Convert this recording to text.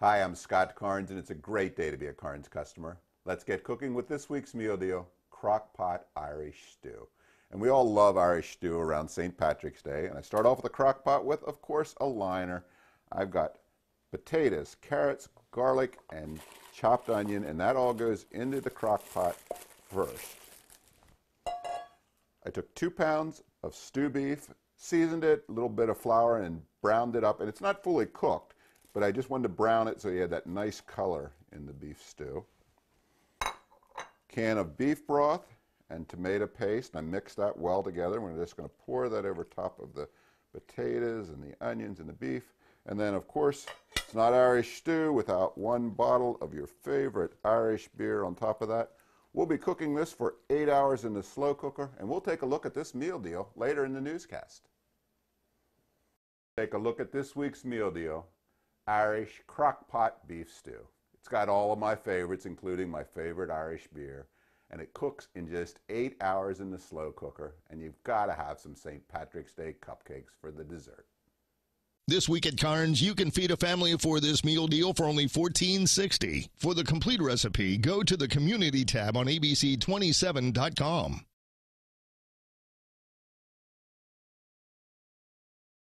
Hi, I'm Scott Karns, and it's a great day to be a Karns customer. Let's get cooking with this week's meal deal crock pot Irish stew. And we all love Irish stew around St. Patrick's Day. And I start off with a crock pot with, of course, a liner. I've got potatoes, carrots, garlic, and chopped onion, and that all goes into the crock pot first. I took two pounds of stew beef, seasoned it, a little bit of flour, and browned it up. And it's not fully cooked but I just wanted to brown it so you had that nice color in the beef stew. Can of beef broth and tomato paste. And I mix that well together. We're just going to pour that over top of the potatoes and the onions and the beef. And then, of course, it's not Irish stew without one bottle of your favorite Irish beer on top of that. We'll be cooking this for eight hours in the slow cooker, and we'll take a look at this meal deal later in the newscast. Take a look at this week's meal deal. Irish crockpot beef stew. It's got all of my favorites, including my favorite Irish beer, and it cooks in just eight hours in the slow cooker, and you've got to have some St. Patrick's Day cupcakes for the dessert. This week at Karns, you can feed a family of four this meal deal for only $14.60. For the complete recipe, go to the community tab on abc27.com.